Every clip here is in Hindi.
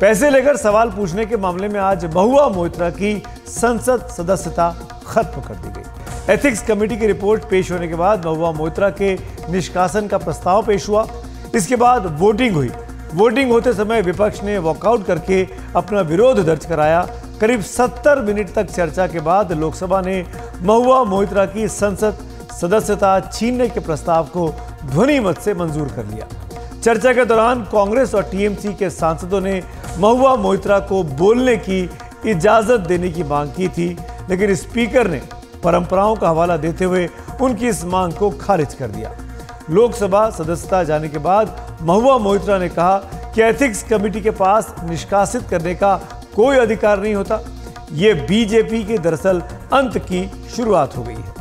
पैसे लेकर सवाल पूछने के मामले में आज महुआ मोहित्रा की संसद सदस्यता खत्म कर दी गई। एथिक्स कमेटी की रिपोर्ट पेश होने के बाद महुआ मोहित्रा के निष्कासन का प्रस्ताव पेश हुआ। इसके बाद वोटिंग हुई। वोटिंग होते समय विपक्ष ने वॉकआउट करके अपना विरोध दर्ज कराया। करीब 70 मिनट तक चर्चा के बाद लोकसभा ने महुआ मोहित्रा की संसद सदस्यता छीनने के प्रस्ताव को ध्वनि मत से मंजूर कर लिया। चर्चा के दौरान कांग्रेस और टीएमसी के सांसदों ने महुआ मोहित्रा को बोलने की इजाज़त देने की मांग की थी, लेकिन स्पीकर ने परंपराओं का हवाला देते हुए उनकी इस मांग को खारिज कर दिया। लोकसभा सदस्यता जाने के बाद महुआ मोहित्रा ने कहा कि एथिक्स कमेटी के पास निष्कासित करने का कोई अधिकार नहीं होता। ये बीजेपी के दरअसल अंत की शुरुआत हो गई है।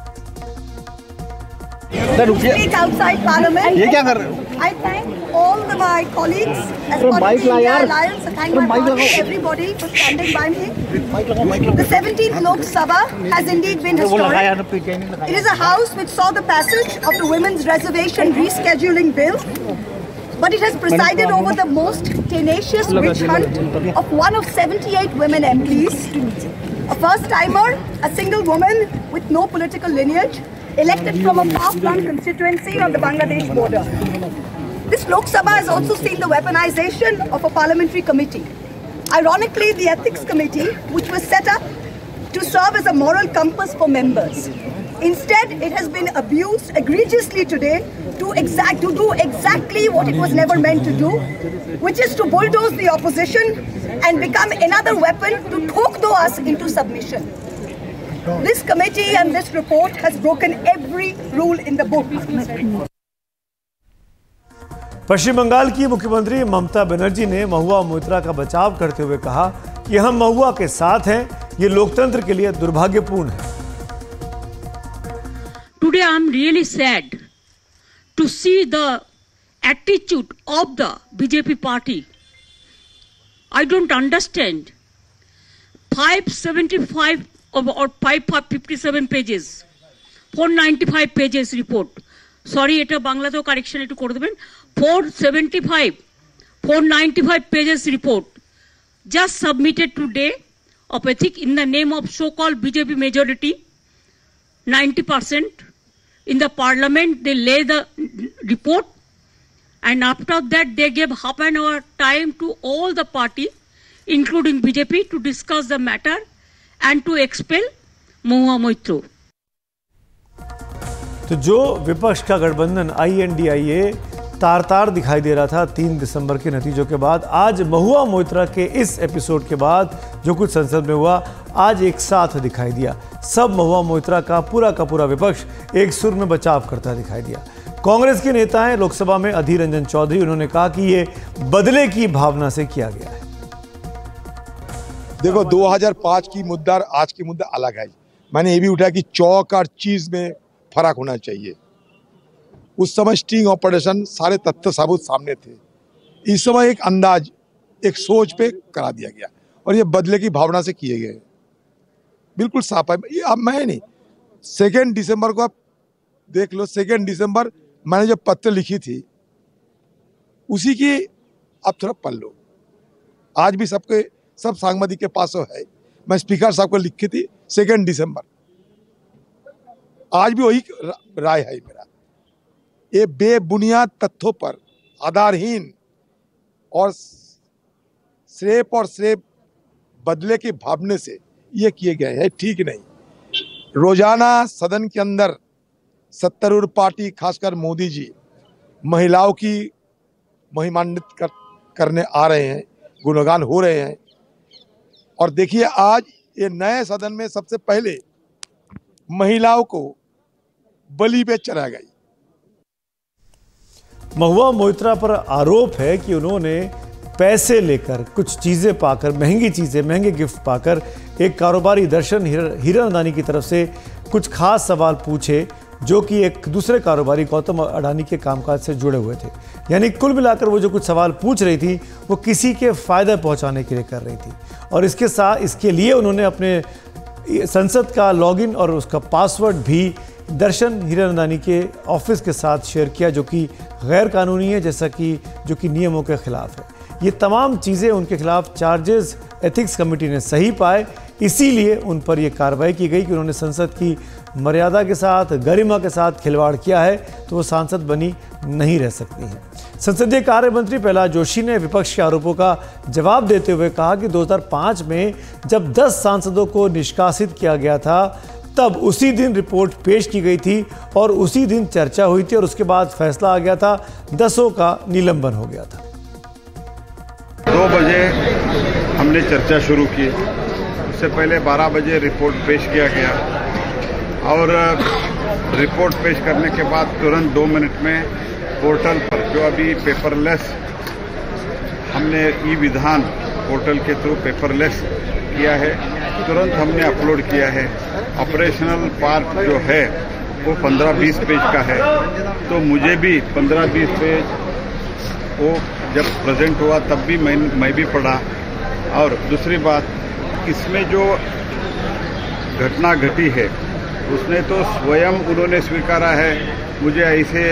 all the, my colleagues as Bro, part of mic the La India यार। Alliance. I thank Bro, my mic colleagues, लगाओ। everybody for standing by me. Mic लगाओ mic The 17th Lok Sabha has indeed been लगाओ वो लगाया historic. ना पीछे नहीं It लगाया is a house which saw the passage of the Women's Reservation Rescheduling Bill, but it has presided over the most tenacious witch hunt of one of 78 women MPs, a first timer, a single woman with no political lineage, elected from a far-flung constituency on the Bangladesh border. This Lok Sabha has also seen the weaponization of a parliamentary committee. Ironically, the Ethics Committee, which was set up to serve as a moral compass for members. Instead, it has been abused egregiously today to exact to do exactly what it was never meant to do, which is to bulldoze the opposition and become another weapon to tokdo us into submission. This committee and this report has broken every rule in the book. Paschim Bengal की मुख्यमंत्री ममता बनर्जी ने महुआ मोहित्रा का बचाव करते हुए कहा कि हम महुआ के साथ हैं ये लोकतंत्र के लिए दुर्भाग्यपूर्ण है। Today I am really sad to see the attitude of the BJP party I don't understand 575 of, or 557 pages, 495 pages report. Sorry এটা বাংলাতেও কারেকশন একটু করে দেবেন four seventy five four ninety five pages report just submitted today of ethic in the name of so-called BJP majority. 90% in the parliament they lay the report and after that they gave half an hour time to all the party including BJP to discuss the matter And to expel Mohua Moitro. तो जो विपक्ष का गठबंधन आईएनडीआईए तार तार दिखाई दे रहा था तीन दिसंबर के नतीजों के बाद, आज महुआ मोइत्रा के इस एपिसोड के बाद जो कुछ संसद में हुआ, आज एक साथ दिखाई दिया। सब महुआ मोइत्रा का पूरा का पूरा विपक्ष एक सुर में बचाव करता दिखाई दिया। कांग्रेस के नेता हैं लोकसभा में अधीर रंजन चौधरी, उन्होंने कहा कि ये बदले की भावना से किया गया है। देखो 2005 की मुद्दा और आज की मुद्दा अलग है। मैंने ये भी उठाया कि चौक और चीज़ में फ़र्क होना चाहिए। उस समय स्टिंग ऑपरेशन सारे तथ्य साबुत सामने थे। इस समय एक अंदाज, एक सोच पे करा दिया गया और ये बदले की भावना से किए गए। बिल्कुल साफ़ है। अब मैं नहीं। सेकेंड दिसंबर को आप देख लो, सेकेंड दिसंबर मैंने जो पत्र लिखी थी, उसी की आप थोड़ा पढ़ लो। आज भी सबके सब सांगवादिक के पास है मैं स्पीकर साहब को लिखी थी सेकेंड दिसंबर आज भी वही राय है मेरा। ये बेबुनियाद तथ्यों पर आधारहीन और श्रेप और श्रेप बदले के भावने से ये किए गए हैं ठीक नहीं। रोज़ाना सदन के अंदर सत्तारूढ़ पार्टी खासकर मोदी जी महिलाओं की महिमान्वित कर, करने आ रहे हैं गुणगान हो रहे हैं। और देखिए, आज ये नए सदन में सबसे पहले महिलाओं को बलि पे चढ़ा गई महुआ मोहित्रा पर आरोप है कि उन्होंने पैसे लेकर कुछ चीज़ें पाकर, महँगी चीज़ें, महँगे गिफ्ट पाकर एक कारोबारी दर्शन हीरा अदानी की तरफ़ से कुछ खास सवाल पूछे। जो कि एक दूसरे कारोबारी गौतम अडानी के कामकाज से जुड़े हुए थे। यानी कुल मिलाकर वो जो कुछ सवाल पूछ रही थी, वो किसी के फ़ायदे पहुँचाने के लिए कर रही थी। और इसके साथ, इसके लिए उन्होंने अपने संसद का लॉगिन और उसका पासवर्ड भी दर्शन हीरानंदानी के ऑफ़िस के साथ शेयर किया, जो कि गैर कानूनी है, जैसा कि, जो कि नियमों के खिलाफ है। ये तमाम चीज़ें उनके खिलाफ चार्जेस एथिक्स कमेटी ने सही पाए। इसीलिए उन पर यह कार्रवाई की गई कि उन्होंने संसद की मर्यादा के साथ, गरिमा के साथ खिलवाड़ किया है तो वो सांसद बनी नहीं रह सकती हैं। संसदीय कार्य मंत्री प्रहलाद जोशी ने विपक्ष के आरोपों का जवाब देते हुए कहा कि 2005 में जब 10 सांसदों को निष्कासित किया गया था, तब उसी दिन रिपोर्ट पेश की गई थी और उसी दिन चर्चा हुई थी और उसके बाद फैसला आ गया था, दसों का निलंबन हो गया था। दो बजे हमने चर्चा शुरू की। उससे पहले 12 बजे रिपोर्ट पेश किया गया और रिपोर्ट पेश करने के बाद तुरंत दो मिनट में पोर्टल पर, जो अभी पेपरलेस हमने ई विधान पोर्टल के थ्रू पेपरलेस किया है, तुरंत हमने अपलोड किया है। ऑपरेशनल पार्ट जो है, वो 15-20 पेज का है। तो मुझे भी 15-20 पेज वो जब प्रेजेंट हुआ, तब भी मैं मैं भी पढ़ा। और दूसरी बात इसमें जो घटना घटी है, उसने तो स्वयं उन्होंने स्वीकारा है। मुझे ऐसे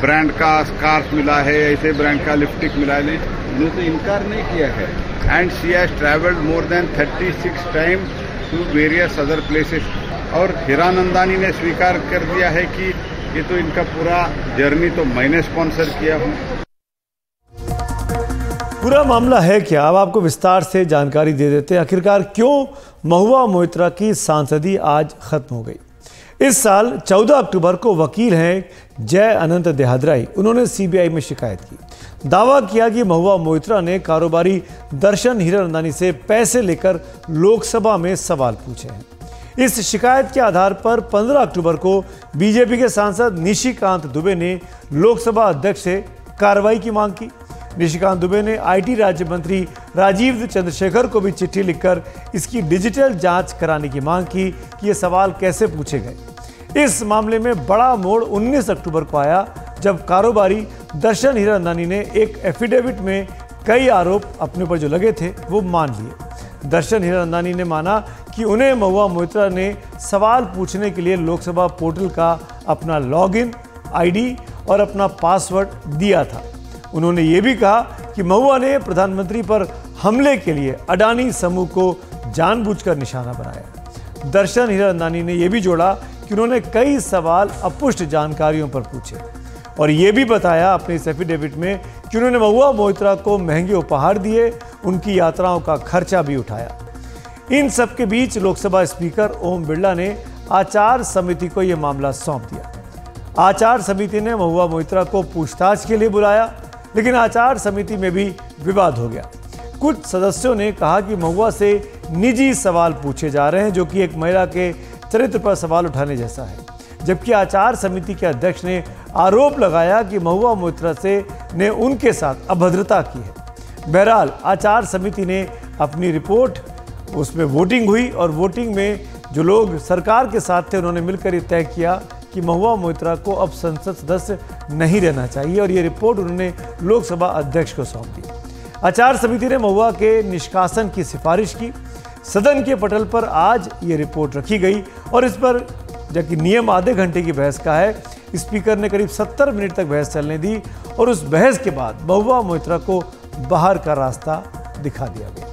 ब्रांड का स्कार्फ मिला है, ऐसे ब्रांड का लिपस्टिक मिला है। उन्होंने तो इनकार नहीं किया है। And she has travelled more than 36 time to various other places और हिरानंदानी ने स्वीकार कर दिया है कि ये तो इनका पूरा जर्नी तो मैंने स्पॉन्सर किया हूँ। पूरा मामला है क्या? अब आपको विस्तार से जानकारी दे देते हैं। आखिरकार क्यों महुआ मोहित्रा की सांसदी आज खत्म हो गई? इस साल 14 अक्टूबर को वकील हैं जय अनंत देहादराई। उन्होंने सीबीआई में शिकायत की। दावा किया कि महुआ मोहित्रा ने कारोबारी दर्शन हीरानंदानी से पैसे लेकर लोकसभा में सवाल पूछे हैं। इस शिकायत के आधार पर 15 अक्टूबर को बीजेपी के सांसद निशिकांत दुबे ने लोकसभा अध्यक्ष से कार्रवाई की मांग की। निशिकांत दुबे ने आईटी राज्य मंत्री राजीव चंद्रशेखर को भी चिट्ठी लिखकर इसकी डिजिटल जाँच कराने की मांग की कि ये सवाल कैसे पूछे गए। इस मामले में बड़ा मोड़ 19 अक्टूबर को आया, जब कारोबारी दर्शन हीरानंदानी ने एक एफिडेविट में कई आरोप अपने पर जो लगे थे, वो मान लिए। दर्शन हीरानंदानी ने माना कि उन्हें महुआ मोहित्रा ने सवाल पूछने के लिए लोकसभा पोर्टल का अपना लॉगिन आईडी और अपना पासवर्ड दिया था। उन्होंने ये भी कहा कि महुआ ने प्रधानमंत्री पर हमले के लिए अडानी समूह को जानबूझकर निशाना बनाया। दर्शन हीरानंदानी ने यह भी जोड़ा कि उन्होंने कई सवाल अपुष्ट जानकारियों पर पूछे और ये भी बताया अपने इस एफिडेविट में कि उन्होंने महुआ मोहित्रा को महँगे उपहार दिए, उनकी यात्राओं का खर्चा भी उठाया। इन सब के बीच लोकसभा स्पीकर ओम बिरला ने आचार समिति को यह मामला सौंप दिया। आचार समिति ने महुआ मोहित्रा को पूछताछ के लिए बुलाया लेकिन आचार समिति में भी विवाद हो गया। कुछ सदस्यों ने कहा कि महुआ से निजी सवाल पूछे जा रहे हैं, जो कि एक महिला के चरित्र पर सवाल उठाने जैसा है। जबकि आचार समिति के अध्यक्ष ने आरोप लगाया कि महुआ मोहित्रा से ने उनके साथ अभद्रता की है। बहरहाल, आचार समिति ने अपनी रिपोर्ट, उसमें वोटिंग हुई और वोटिंग में जो लोग सरकार के साथ थे, उन्होंने मिलकर ये तय किया कि महुआ मोइत्रा को अब संसद सदस्य नहीं रहना चाहिए और ये रिपोर्ट उन्होंने लोकसभा अध्यक्ष को सौंप दी। आचार समिति ने महुआ के निष्कासन की सिफारिश की। सदन के पटल पर आज ये रिपोर्ट रखी गई और इस पर जबकि नियम आधे घंटे की बहस का है, स्पीकर ने करीब 70 मिनट तक बहस चलने दी और उस बहस के बाद महुआ मोइत्रा को बाहर का रास्ता दिखा दिया गया।